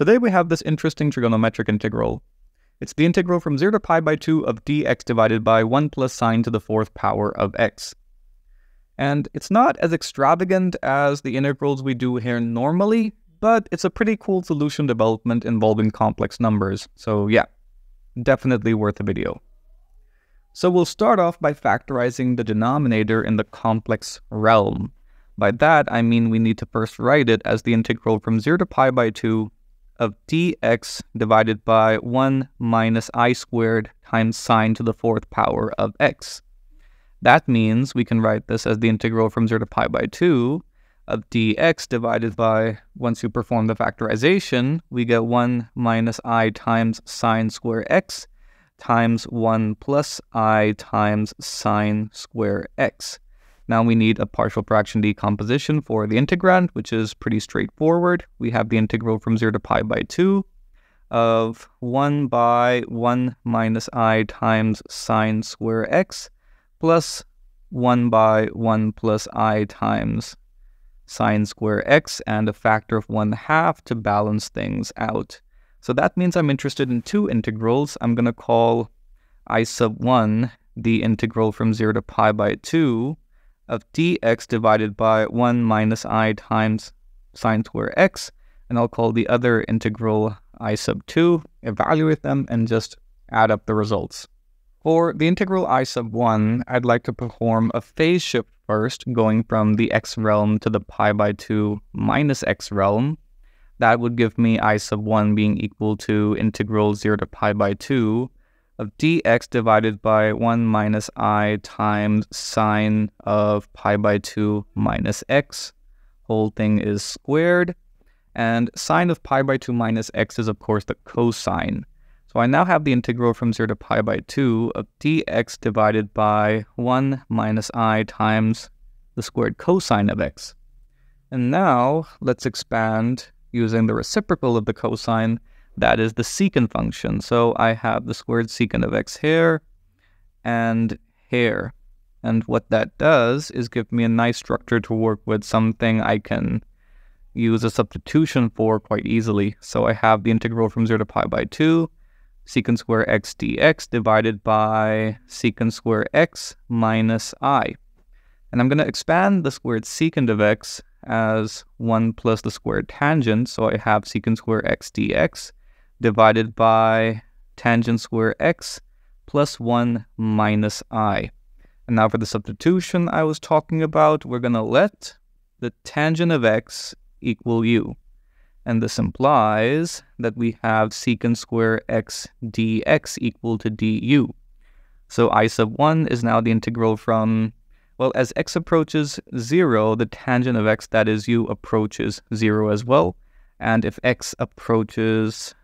Today we have this interesting trigonometric integral. It's the integral from 0 to pi by 2 of dx divided by 1 plus sine to the fourth power of x. And it's not as extravagant as the integrals we do here normally, but it's a pretty cool solution development involving complex numbers. So yeah, definitely worth a video. So we'll start off by factorizing the denominator in the complex realm. By that, I mean we need to first write it as the integral from 0 to pi by 2 of dx divided by 1 minus i squared times sine to the fourth power of x. That means we can write this as the integral from 0 to pi by 2 of dx divided by, once you perform the factorization, we get 1 minus i times sine square x times 1 plus i times sine square x. Now we need a partial fraction decomposition for the integrand, which is pretty straightforward. We have the integral from 0 to pi by 2 of 1 by 1 minus i times sine square x plus 1 by 1 plus i times sine square x and a factor of 1 half to balance things out. So that means I'm interested in two integrals. I'm going to call i sub 1 the integral from 0 to pi by 2 of dx divided by 1 minus i times sine square x, and I'll call the other integral i sub 2, evaluate them, and just add up the results. For the integral i sub 1, I'd like to perform a phase shift first, going from the x realm to the pi by 2 minus x realm. That would give me i sub 1 being equal to integral 0 to pi by 2 of dx divided by 1 minus i times sine of pi by 2 minus x. Whole thing is squared. And sine of pi by 2 minus x is, of course, the cosine. So I now have the integral from 0 to pi by 2 of dx divided by 1 minus i times the squared cosine of x. And now let's expand using the reciprocal of the cosine that is the secant function. So I have the squared secant of x here and here. And what that does is give me a nice structure to work with, something I can use a substitution for quite easily. So I have the integral from 0 to pi by 2, secant square x dx divided by secant square x minus i. And I'm going to expand the squared secant of x as 1 plus the squared tangent. So I have secant square x dx divided by tangent square x plus 1 minus i. And now for the substitution I was talking about, we're going to let the tangent of x equal u. And this implies that we have secant square x dx equal to du. So i sub 1 is now the integral from, well, as x approaches 0, the tangent of x, that is u, approaches 0 as well. And if x approaches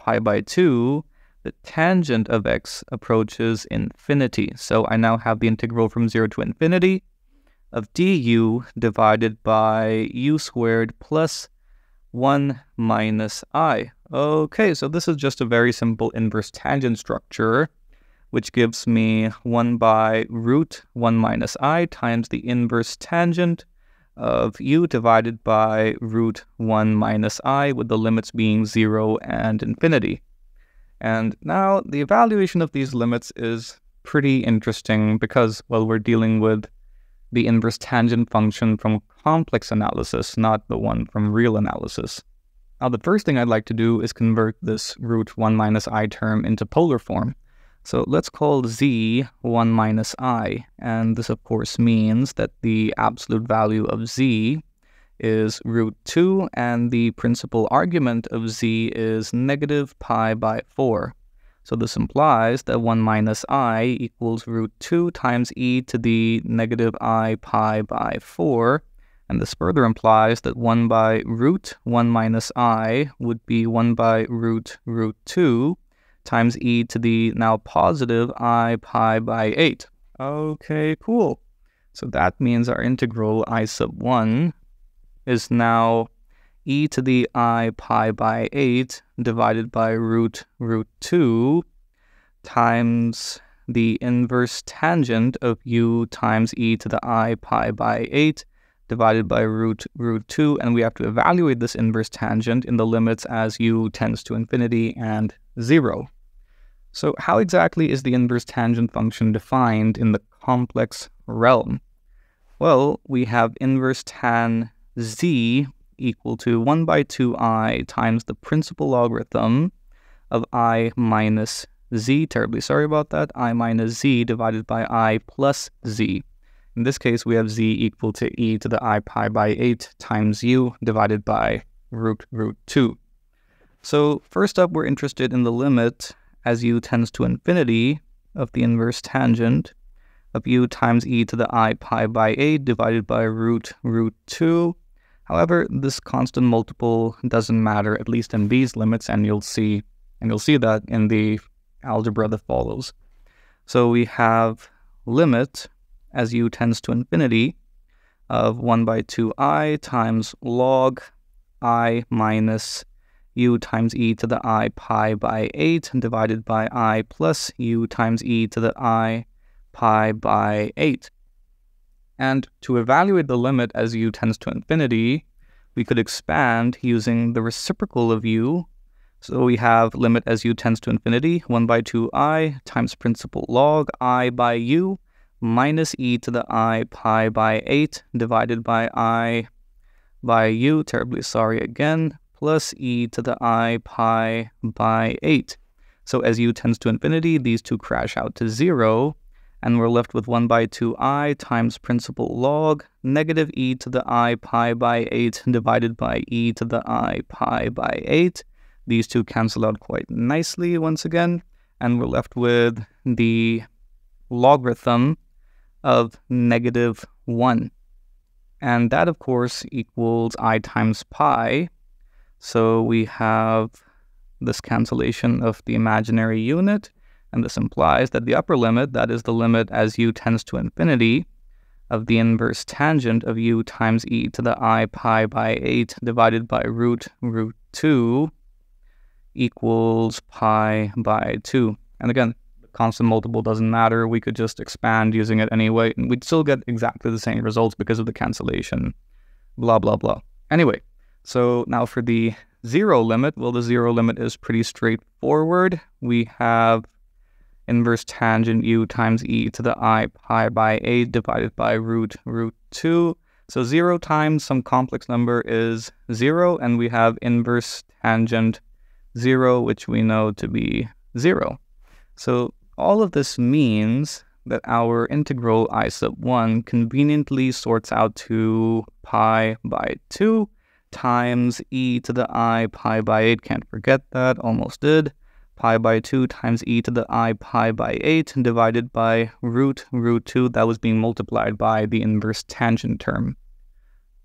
pi by 2, the tangent of x approaches infinity. So I now have the integral from 0 to infinity of du divided by u squared plus 1 minus i. Okay, so this is just a very simple inverse tangent structure, which gives me 1 by root 1 minus i times the inverse tangent of u divided by root 1 minus i, with the limits being 0 and infinity. And now the evaluation of these limits is pretty interesting because, well, we're dealing with the inverse tangent function from complex analysis, not the one from real analysis. Now, the first thing I'd like to do is convert this root 1 minus i term into polar form. So let's call z 1 minus i, and this of course means that the absolute value of z is root 2, and the principal argument of z is negative pi by 4. So this implies that 1 minus i equals root 2 times e to the negative i pi by 4, and this further implies that 1 by root 1 minus i would be 1 by root root 2, times e to the now positive i pi by 8. Okay, cool. So that means our integral i sub 1 is now e to the i pi by 8 divided by root root 2 times the inverse tangent of u times e to the i pi by 8 divided by root root 2, and we have to evaluate this inverse tangent in the limits as u tends to infinity and 0. So how exactly is the inverse tangent function defined in the complex realm? Well, we have inverse tan z equal to 1 by 2i times the principal logarithm of i minus z, terribly sorry about that, i minus z divided by i plus z. In this case, we have z equal to e to the i pi by 8 times u divided by root root 2. So first up, we're interested in the limit as u tends to infinity of the inverse tangent of u times e to the i pi by a divided by root root 2. However, this constant multiple doesn't matter, at least in these limits, and you'll see and you'll see that in the algebra that follows. So we have limit as u tends to infinity of 1 by 2i times log i minus u times e to the i pi by 8 divided by i plus u times e to the i pi by 8. And to evaluate the limit as u tends to infinity, we could expand using the reciprocal of u. So we have limit as u tends to infinity, 1 by 2i times principal log i by u minus e to the i pi by 8 divided by i by u, terribly sorry again, plus e to the i pi by 8. So as u tends to infinity, these two crash out to 0, and we're left with 1 by 2i times principal log negative e to the i pi by 8 divided by e to the i pi by 8. These two cancel out quite nicely once again, and we're left with the logarithm of negative 1. And that, of course, equals i times pi. So we have this cancellation of the imaginary unit, and this implies that the upper limit, that is the limit as u tends to infinity, of the inverse tangent of u times e to the i pi by 8 divided by root root 2 equals pi by 2. And again, the constant multiple doesn't matter. We could just expand using it anyway, and we'd still get exactly the same results because of the cancellation. Blah, blah, blah. Anyway, so now for the zero limit, well, the zero limit is pretty straightforward. We have inverse tangent u times e to the i pi by a divided by root root 2. So 0 times some complex number is 0, and we have inverse tangent 0, which we know to be 0. So all of this means that our integral i sub 1 conveniently sorts out to pi by 2 times e to the i pi by 8. Can't forget that, almost did. Pi by 2 times e to the i pi by 8 divided by root root 2. That was being multiplied by the inverse tangent term.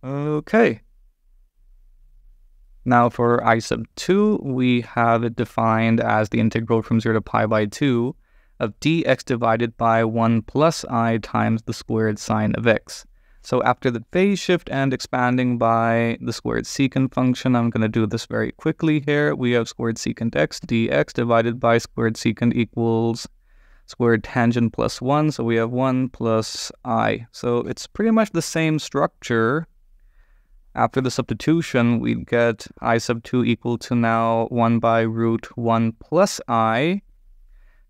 Okay. Now for i sub 2, we have it defined as the integral from 0 to pi by 2 of dx divided by 1 plus i times the squared sine of x. So after the phase shift and expanding by the squared secant function, I'm going to do this very quickly here. We have squared secant x dx divided by squared secant equals squared tangent plus 1. So we have 1 plus i. So it's pretty much the same structure. After the substitution, we get i sub 2 equal to now 1 by root 1 plus i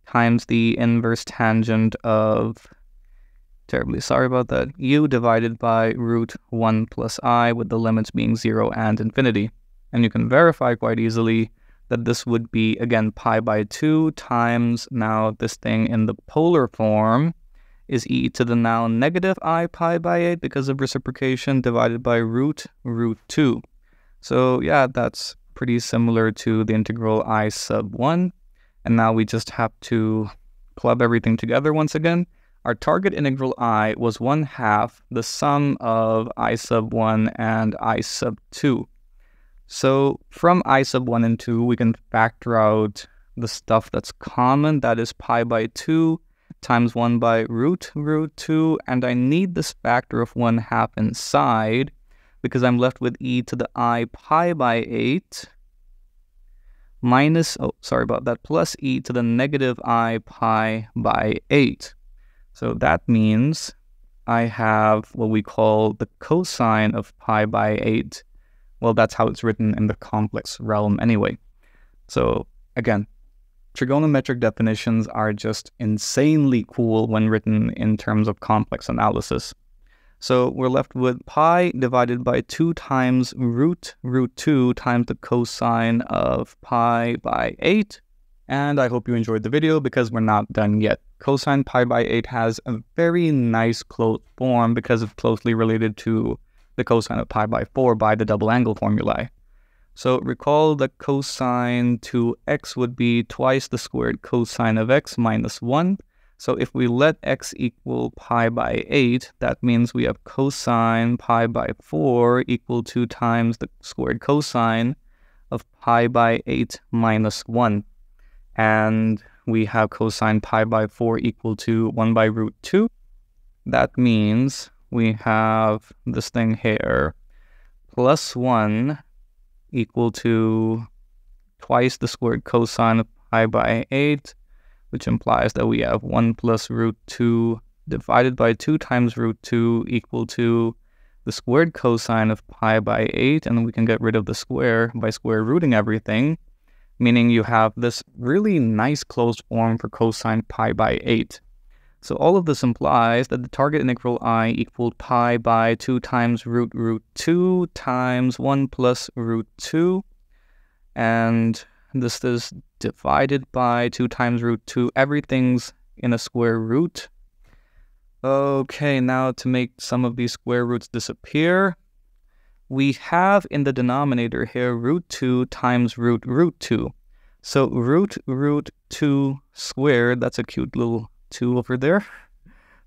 times the inverse tangent of, terribly sorry about that, u divided by root 1 plus i with the limits being 0 and infinity. And you can verify quite easily that this would be, again, pi by 2 times now this thing in the polar form is e to the now negative i pi by 8 because of reciprocation divided by root root 2. So yeah, that's pretty similar to the integral i sub 1 and now we just have to club everything together once again. Our target integral i was 1 half the sum of i sub 1 and i sub 2. So from i sub 1 and 2, we can factor out the stuff that's common, that is pi by 2 times 1 by root root 2, and I need this factor of 1 half inside because I'm left with e to the i pi by 8 minus, oh, sorry about that, plus e to the negative i pi by 8. So that means I have what we call the cosine of pi by 8. Well, that's how it's written in the complex realm anyway. So again, trigonometric definitions are just insanely cool when written in terms of complex analysis. So we're left with pi divided by 2 times root root 2 times the cosine of pi by 8. And I hope you enjoyed the video because we're not done yet. Cosine pi by 8 has a very nice closed form because it's closely related to the cosine of pi by 4 by the double angle formulae. So recall that cosine to x would be twice the squared cosine of x minus 1. So if we let x equal pi by 8, that means we have cosine pi by 4 equal to times the squared cosine of pi by 8 minus 1. And we have cosine pi by 4 equal to 1 by root 2. That means we have this thing here, plus 1 equal to twice the squared cosine of pi by 8, which implies that we have 1 plus root 2 divided by 2 times root 2 equal to the squared cosine of pi by 8, and we can get rid of the square by square rooting everything, meaning you have this really nice closed form for cosine pi by 8. So all of this implies that the target integral i equaled pi by 2 times root root 2 times 1 plus root 2. And this is divided by 2 times root 2. Everything's in a square root. Okay, now to make some of these square roots disappear, we have in the denominator here root 2 times root root 2. So root root 2 squared, that's a cute little 2 over there,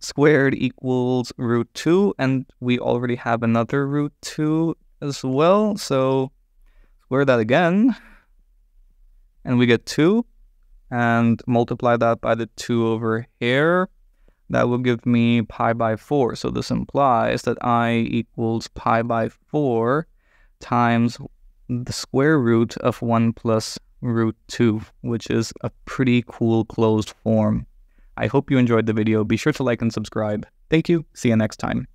squared equals root 2, and we already have another root 2 as well, so square that again, and we get 2, and multiply that by the 2 over here, that will give me pi by 4. So this implies that i equals pi by 4 times the square root of 1 plus root 2, which is a pretty cool closed form. I hope you enjoyed the video. Be sure to like and subscribe. Thank you. See you next time.